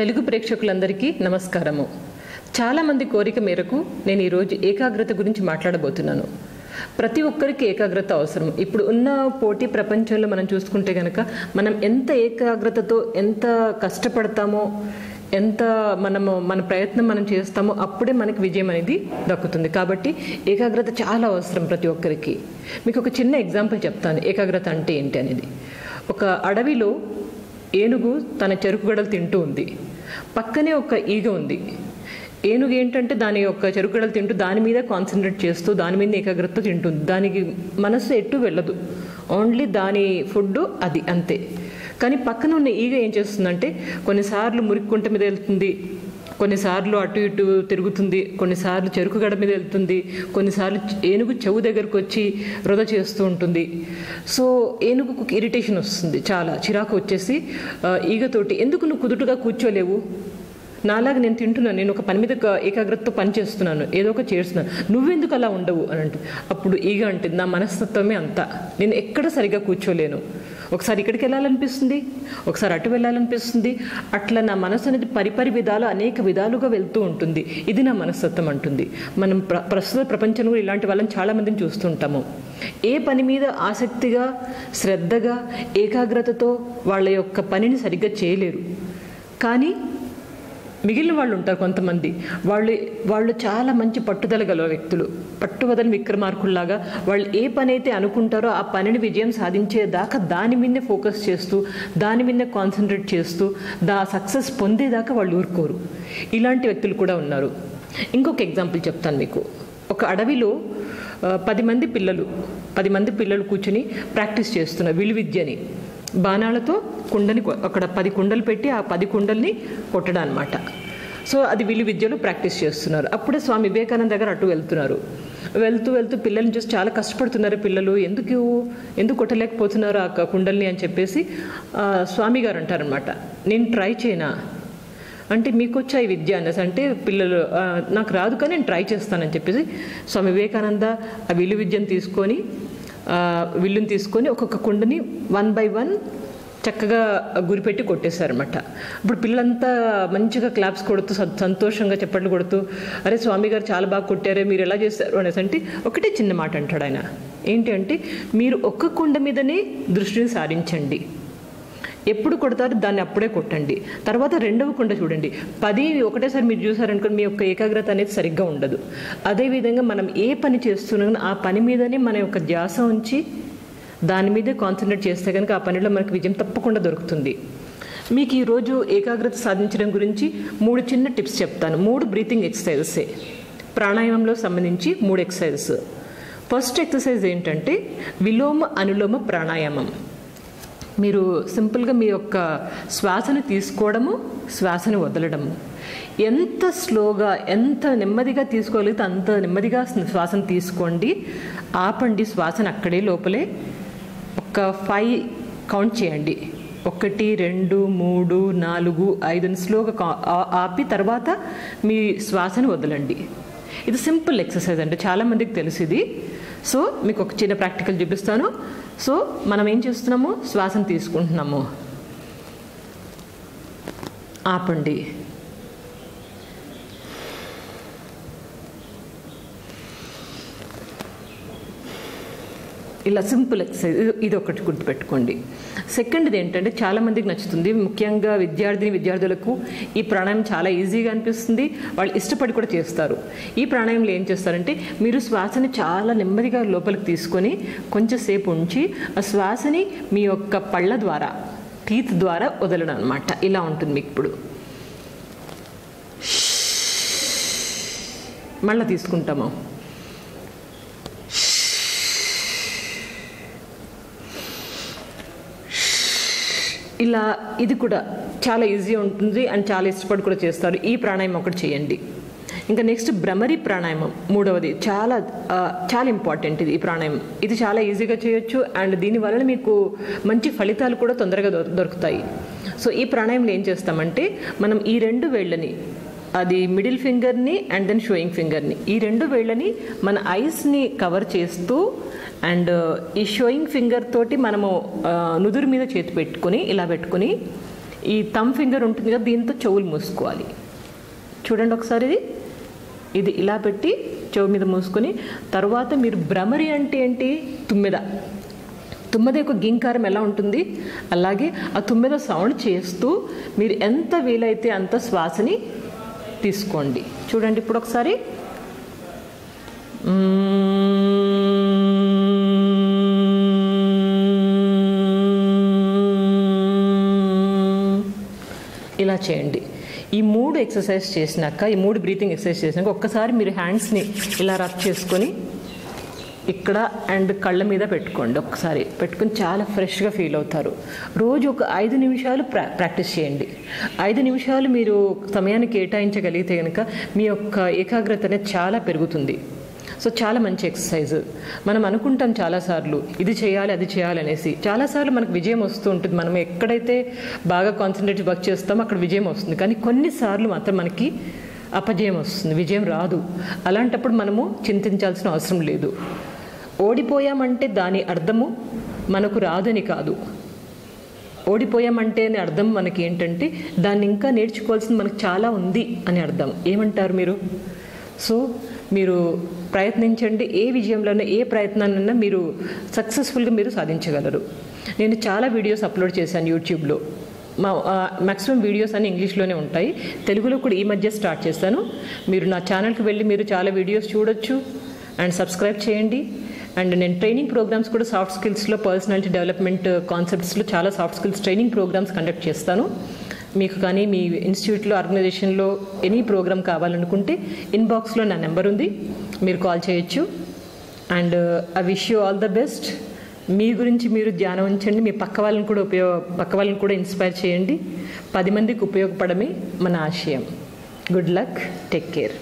తెలుగు ప్రేక్షకులందరికీ నమస్కారము. చాలామంది కోరిక మేరకు నేను ఈరోజు ఏకాగ్రత గురించి మాట్లాడబోతున్నాను. ప్రతి ఒక్కరికి ఏకాగ్రత అవసరం. ఇప్పుడు ఉన్న పోటీ ప్రపంచంలో మనం చూసుకుంటే కనుక మనం ఎంత ఏకాగ్రతతో ఎంత కష్టపడతామో ఎంత మనము మన ప్రయత్నం మనం చేస్తామో అప్పుడే మనకి విజయం అనేది దక్కుతుంది. కాబట్టి ఏకాగ్రత చాలా అవసరం ప్రతి ఒక్కరికి. మీకు ఒక చిన్న ఎగ్జాంపుల్ చెప్తాను. ఏకాగ్రత అంటే ఏంటి అనేది. ఒక అడవిలో ఏనుగు తన చెరుకు గడలు తింటూ ఉంది. పక్కనే ఒక ఈగ ఉంది. ఏనుగు ఏంటంటే దాని యొక్క చెరుకుడలు తింటూ దాని మీద కాన్సన్ట్రేట్ చేస్తూ దాని మీద ఏకాగ్రత తింటుంది. దానికి మనసు ఎటు వెళ్ళదు. ఓన్లీ దాని ఫుడ్ అది అంతే. కానీ పక్కన ఉన్న ఈగ ఏం చేస్తుందంటే కొన్నిసార్లు మురిక్కుంట మీద వెళ్తుంది. కొన్నిసార్లు అటు ఇటు తిరుగుతుంది కొన్నిసార్లు చెరుకు గడ మీద వెళ్తుంది కొన్నిసార్లు ఏనుగు చెవు దగ్గరకు వచ్చి వృధ చేస్తూ ఉంటుంది. సో ఏనుగుకు ఇరిటేషన్ వస్తుంది చాలా చిరాకు వచ్చేసి ఈగతోటి. ఎందుకు నువ్వు కుదుటుగా కూర్చోలేవు? నాలాగా నేను తింటున్నాను నేను ఒక పని మీద ఏకాగ్రతతో పని చేస్తున్నాను ఏదో ఒక చేస్తున్నాను. నువ్వెందుకు అలా ఉండవు? అని అంటే అప్పుడు ఈగ అంటే నా మనస్తత్వమే అంతా. నేను ఎక్కడ సరిగ్గా కూర్చోలేను. ఒకసారి ఇక్కడికి వెళ్ళాలనిపిస్తుంది ఒకసారి అటు వెళ్ళాలనిపిస్తుంది. అట్లా నా మనసు అనేది పరిపరి విధాలు అనేక విధాలుగా వెళ్తూ ఉంటుంది. ఇది నా మనస్తత్వం అంటుంది. మనం ప్ర ప్రస్తుత ప్రపంచంలో ఇలాంటి వాళ్ళని చాలామందిని చూస్తుంటాము. ఏ పని మీద ఆసక్తిగా శ్రద్ధగా ఏకాగ్రతతో వాళ్ళ యొక్క పనిని సరిగ్గా చేయలేరు. కానీ మిగిలిన వాళ్ళు ఉంటారు కొంతమంది. వాళ్ళు వాళ్ళు చాలా మంచి పట్టుదల గల వ్యక్తులు. పట్టువదని విక్రమార్కుల్లాగా వాళ్ళు ఏ పని అయితే అనుకుంటారో ఆ పనిని విజయం సాధించేదాకా దాని మీదే ఫోకస్ చేస్తూ దాని మీదే కాన్సన్ట్రేట్ చేస్తూ దా సక్సెస్ పొందేదాకా వాళ్ళు ఊరుకోరు. ఇలాంటి వ్యక్తులు కూడా ఉన్నారు. ఇంకొక ఎగ్జాంపుల్ చెప్తాను మీకు. ఒక అడవిలో పది మంది పిల్లలు పది మంది పిల్లలు కూర్చొని ప్రాక్టీస్ చేస్తున్నారు విలువిద్యని. బాణాలతో కుండని అక్కడ పది కుండలు పెట్టి ఆ పది కుండల్ని కొట్టడం అనమాట సో అది విలు విద్యలో ప్రాక్టీస్ చేస్తున్నారు. అప్పుడే స్వామి వివేకానంద దగ్గర అటు వెళ్తున్నారు. వెళ్తూ వెళ్తూ పిల్లల్ని చూసి చాలా కష్టపడుతున్నారు పిల్లలు. ఎందుకు ఎందుకు కొట్టలేకపోతున్నారు ఆ కుండల్ని అని చెప్పేసి స్వామి గారు అంటారనమాట. నేను ట్రై చేయనా? అంటే మీకు వచ్చా ఈ విద్య అనేసి. అంటే పిల్లలు నాకు రాదు కానీ నేను ట్రై చేస్తానని చెప్పేసి స్వామి వివేకానంద ఆ విల్లు విద్యను తీసుకొని విల్లుని తీసుకొని ఒక్కొక్క కుండని వన్ బై వన్ చక్కగా గురిపెట్టి కొట్టేశారనమాట ఇప్పుడు పిల్లలంతా మంచిగా క్లాప్స్ కొడుతూ సంతోషంగా చప్పట్లు కొడుతూ అరే స్వామి గారు చాలా బాగా కొట్టారే మీరు ఎలా చేస్తారు అనేసి అంటే ఒకటే చిన్న మాట అంటాడు ఆయన. ఏంటి అంటే మీరు ఒక్క కుండ మీదనే దృష్టిని సారించండి. ఎప్పుడు కొడతారు? దాన్ని అప్పుడే కొట్టండి. తర్వాత రెండవ కుండ చూడండి. పది ఒకటేసారి మీరు చూసారనుకోండి మీ యొక్క ఏకాగ్రత అనేది సరిగ్గా ఉండదు. అదేవిధంగా మనం ఏ పని చేస్తున్నామో ఆ పని మీదనే మన యొక్క ధ్యాస ఉంచి దాని మీదే కాన్సన్ట్రేట్ చేస్తే కనుక ఆ పనిలో మనకు విజయం తప్పకుండా దొరుకుతుంది. మీకు ఈరోజు ఏకాగ్రత సాధించడం గురించి మూడు చిన్న టిప్స్ చెప్తాను. మూడు బ్రీతింగ్ ఎక్సర్సైజెసే ప్రాణాయామంలో సంబంధించి మూడు ఎక్సర్సైజెస్ ఫస్ట్ ఎక్సర్సైజ్ ఏంటంటే విలోమ అనులోమ ప్రాణాయామం. మీరు సింపుల్గా మీ యొక్క శ్వాసను తీసుకోవడము శ్వాసను వదలడము. ఎంత స్లోగా ఎంత నెమ్మదిగా తీసుకోగలిగితే అంత నెమ్మదిగా శ్వాసను తీసుకోండి. ఆపండి శ్వాసను అక్కడే లోపలే. ఒక ఫైవ్ కౌంట్ చేయండి. ఒకటి రెండు మూడు నాలుగు ఐదుని స్లోగా కా- ఆపి తర్వాత మీ శ్వాసను వదలండి. ఇది సింపుల్ ఎక్సర్సైజ్ అంటే చాలామందికి తెలుసు ఇది. సో మీకు ఒక చిన్న ప్రాక్టికల్ చూపిస్తాను. సో మనం ఏం చేస్తున్నాము? శ్వాసను తీసుకుంటున్నాము. ఆపండి. ఇలా సింపుల్ ఎక్సర్సైజ్ ఇది- ఒకటి గుర్తుపెట్టుకోండి. సెకండ్ది ఏంటంటే చాలామందికి నచ్చుతుంది. ముఖ్యంగా విద్యార్థిని విద్యార్థులకు ఈ ప్రాణాయామం చాలా ఈజీగా అనిపిస్తుంది. వాళ్ళు ఇష్టపడి కూడా చేస్తారు. ఈ ప్రాణాయామంలో ఏం చేస్తారంటే మీరు శ్వాసని చాలా నెమ్మదిగా లోపలికి తీసుకొని కొంచెంసేపు ఉంచి ఆ శ్వాసని మీ యొక్క పళ్ళ ద్వారా టీత్ ద్వారా వదలడం అనమాట ఇలా ఉంటుంది మీకు ఇప్పుడు. మళ్ళీ తీసుకుంటాము. ఇలా ఇది కూడా చాలా ఈజీ ఉంటుంది అండ్ చాలా ఇష్టపడి కూడా చేస్తారు. ఈ ప్రాణాయామం ఒకటి చేయండి. ఇంకా నెక్స్ట్ భ్రమరి ప్రాణాయామం మూడవది. చాలా చాలా ఇంపార్టెంట్ ఇది ఈ ప్రాణాయామం. ఇది చాలా ఈజీగా చేయొచ్చు అండ్ దీనివల్ల మీకు మంచి ఫలితాలు కూడా తొందరగా దొరుకుతాయి. సో ఈ ప్రాణాయామంలో ఏం చేస్తామంటే మనం ఈ రెండు వేళ్ళని అది మిడిల్ ఫింగర్ని అండ్ దెన్ షోయింగ్ ఫింగర్ని ఈ రెండు వేళ్ళని మన ఐస్ని కవర్ చేస్తూ అండ్ uh, ఈ షోయింగ్ ఫింగర్ తోటి మనము uh, నుదురు మీద చేతి పెట్టుకొని ఇలా పెట్టుకొని ఈ థమ్ ఫింగర్ ఉంటుంది కదా దీంతో చెవులు మూసుకోవాలి. చూడండి ఒకసారి ఇది. ఇది ఇలా పెట్టి చెవు మీద మూసుకొని తర్వాత మీరు భ్రమరి అంటే ఏంటి? తుమ్మెద. తుమ్మెద యొక్క గింకారం ఎలా ఉంటుంది? అలాగే ఆ తుమ్మెద సౌండ్ చేస్తూ మీరు ఎంత వీలైతే అంత శ్వాసని తీసుకోండి. చూడండి ఇప్పుడు ఒకసారి. ఇలా చేయండి. ఈ మూడు ఎక్సర్సైజ్ చేసినాక ఈ మూడు బ్రీతింగ్ ఎక్సర్సైజ్ చేసినాక ఒక్కసారి మీరు హ్యాండ్స్ని ఇలా రబ్ చేసుకొని ఇక్కడ అండ్ కళ్ళ మీద పెట్టుకోండి. ఒకసారి పెట్టుకొని చాలా ఫ్రెష్గా ఫీల్ అవుతారు. రోజు ఒక ఐదు నిమిషాలు ప్రా ప్రాక్టీస్ చేయండి. ఐదు నిమిషాలు మీరు సమయాన్ని కేటాయించగలిగితే కనుక మీ యొక్క ఏకాగ్రత అనేది చాలా పెరుగుతుంది. సో చాలా మంచి ఎక్సర్సైజ్. మనం అనుకుంటాం చాలాసార్లు ఇది చేయాలి అది చేయాలి అనేసి. చాలాసార్లు మనకు విజయం వస్తూ ఉంటుంది. మనం ఎక్కడైతే బాగా కాన్సన్ట్రేట్ వర్క్ చేస్తామో అక్కడ విజయం వస్తుంది. కానీ కొన్నిసార్లు మాత్రం మనకి అపజయం వస్తుంది. విజయం రాదు. అలాంటప్పుడు మనము చింతించాల్సిన అవసరం లేదు. ఓడిపోయామంటే దాని అర్థము మనకు రాదని కాదు. ఓడిపోయామంటే అని అర్థం మనకి ఏంటంటే దాన్ని ఇంకా నేర్చుకోవాల్సింది మనకు చాలా ఉంది అని అర్థం. ఏమంటారు మీరు? సో మీరు ప్రయత్నించండి ఏ విజయంలోనే ఏ ప్రయత్నాన్నైనా మీరు సక్సెస్ఫుల్గా మీరు సాధించగలరు. నేను చాలా వీడియోస్ అప్లోడ్ చేశాను యూట్యూబ్లో. మా మ్యాక్సిమం వీడియోస్ అన్ని ఇంగ్లీష్లోనే ఉంటాయి. తెలుగులో కూడా ఈ మధ్య స్టార్ట్ చేస్తాను మీరు నా ఛానల్కి వెళ్ళి మీరు చాలా వీడియోస్ చూడొచ్చు. అండ్ సబ్స్క్రైబ్ చేయండి. అండ్ నేను ట్రైనింగ్ ప్రోగ్రామ్స్ కూడా సాఫ్ట్ స్కిల్స్లో పర్సనాలిటీ డెవలప్మెంట్ కాన్సెప్ట్స్లో చాలా soft skills training programmes conduct చేస్తాను. మీకు కానీ మీ ఇన్స్టిట్యూట్లో ఆర్గనైజేషన్లో ఎనీ ప్రోగ్రామ్ కావాలనుకుంటే ఇన్బాక్స్లో నా నెంబర్ ఉంది. మీరు కాల్ చేయొచ్చు. And I wish you all the best. మీ గురించి మీరు ధ్యానం ఉంచండి. మీ పక్క వాళ్ళని కూడా ఉపయోగ పక్క వాళ్ళని కూడా ఇన్స్పైర్ చేయండి. పది మందికి ఉపయోగపడమే మన ఆశయం. Good luck. Take care.